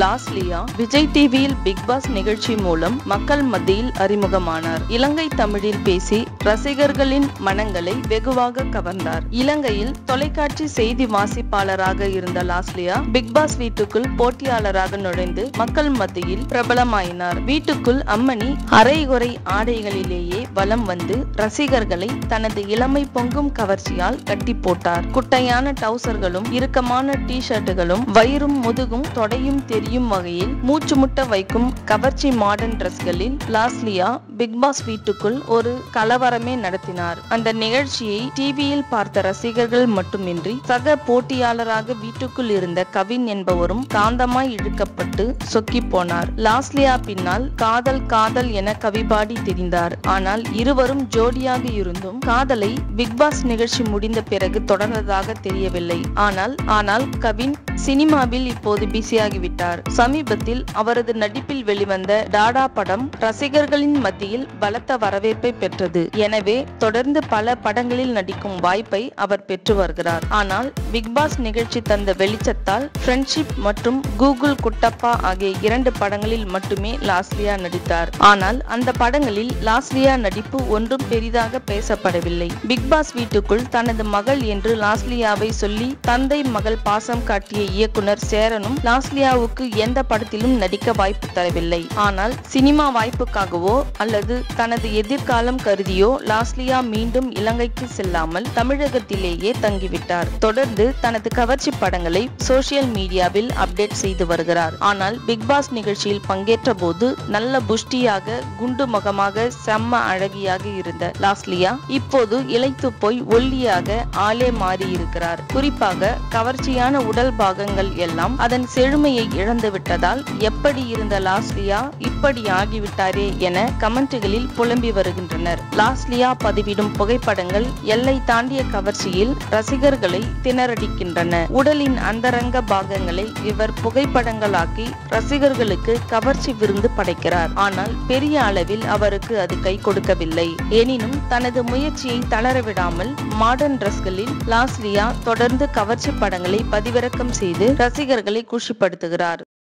லாஸ்லியா விஜய் டிவியில் big pass நிகழ்ச்சி மூலம் மக்கள் மத்தியில் அறிமுகமானார். இலங்கை தமிழில் பேசி ரசிகர்களின் மனங்களை வெகுவாக கவர்ந்தார். இலங்கையில் தொலைக்காட்சி செய்தி வாசிப்பாளராக இருந்த லாஸ்லியா பிக் பாஸ் வீட்டுக்குள் போட்டியாளராக நுழைந்து மக்கள் மத்தியில் பிரபலமாயினார். வீட்டுக்குள் அம்மணி அரைகுறை ஆடைகளிலேயே வலம் வந்து ரசிகர்களை தனது இளமை பொங்கும் கவர்ச்சியால் கட்டி போட்டார். குட்டையான டவுசர்களும் இறுக்கமான டி ஷர்ட்டுகளும் வயிறும் முதுகும் தொடையும் தெரியும் வகையில் மூச்சு முட்ட வைக்கும் கவர்ச்சி மாடர்ன் டிரெஸ்களில் லாஸ்லியா பிக் பாஸ் வீட்டுக்குள் ஒரு கலவரமே நடத்தினார். அந்த நிகழ்ச்சியை டிவியில் பார்த்த ரசிகர்கள் மட்டுமின்றி சக போட்டியாளராக வீட்டுக்குள் இருந்த கவின் என்பவரும் காந்தமாய் இழுக்கப்பட்டு சொக்கி போனார். லாஸ்லியா பின்னால் காதல் காதல் என கவிபாடி தெரிந்தார். ஆனால் இருவரும் ஜோடியாக இருந்தும் காதலை பிக் பாஸ் நிகழ்ச்சி முடிந்த பிறகு தொடர்ந்ததாக தெரியவில்லை. ஆனால் ஆனால் கவின் சினிமாவில் இப்போது பிஸியாகிவிட்டார். சமீபத்தில் அவரது நடிப்பில் வெளிவந்த டாடா படம் ரசிகர்களின் மத்தியில் பலத்த வரவேற்பை பெற்றது. எனவே தொடர்ந்து பல படங்களில் நடிக்கும் வாய்ப்பை அவர் பெற்று வருகிறார். ஆனால் பிக்பாஸ் நிகழ்ச்சி தந்த வெளிச்சத்தால் ஃப்ரெண்ட்ஷிப் மற்றும் கூகுள் குட்டப்பா ஆகிய இரண்டு படங்களில் மட்டுமே லாஸ்லியா நடித்தார். ஆனால் அந்த படங்களில் லாஸ்லியா நடிப்பு ஒன்றும் பெரிதாக பேசப்படவில்லை. பிக்பாஸ் வீட்டுக்குள் தனது மகள் என்று லாஸ்லியாவை சொல்லி தந்தை மகள் பாசம் காட்டிய இயக்குனர் சேரனும் லாஸ்லியாவுக்கு எந்த படத்திலும் நடிக்க வாய்ப்பு தரவில்லை. ஆனால் சினிமா வாய்ப்புக்காகவோ அல்லது தனது எதிர்காலம் கருதியோ லாஸ்லியா மீண்டும் இலங்கைக்கு செல்லாமல் தமிழகத்திலேயே தங்கிவிட்டார். தொடர்ந்து தனது கவர்ச்சி படங்களை சோசியல் மீடியாவில் அப்டேட் செய்து வருகிறார். ஆனால் பிக் பாஸ் நிகழ்ச்சியில் பங்கேற்ற போது நல்ல புஷ்டியாக குண்டு முகமாக செம்ம அழகியாக இருந்த லாஸ்லியா இப்போது இழைத்து போய் ஒல்லியாக ஆளே மாறி இருக்கிறார் குறிப்பாக கவர்ச்சியான உடல் பாகங்கள் எல்லாம் அதன் செழுமையை இழந்து விட்டதால் எப்படி இருந்த லாஸ்லியா இப்படி ஆகிவிட்டாரே என கமெண்ட்டுகளில் புலம்பி வருகின்றனர். லாஸ்லியா பதிவிடும் புகைப்படங்கள் எல்லை தாண்டிய கவர்ச்சியில் ரசிகர்களை திணறடிக்கின்றன. உடலின் அந்தரங்க பாகங்களை இவர் புகைப்படங்களாக்கி ரசிகர்களுக்கு கவர்ச்சி விருந்து படைக்கிறார். ஆனால் பெரிய அளவில் அவருக்கு அது கை கொடுக்கவில்லை. எனினும் தனது முயற்சியை தளரவிடாமல் மாடர்ன் டிரஸ்களில் லாஸ்லியா தொடர்ந்து கவர்ச்சி படங்களை பதிவிறக்கம் செய்து ரசிகர்களை குஷிப்படுத்துகிறார்.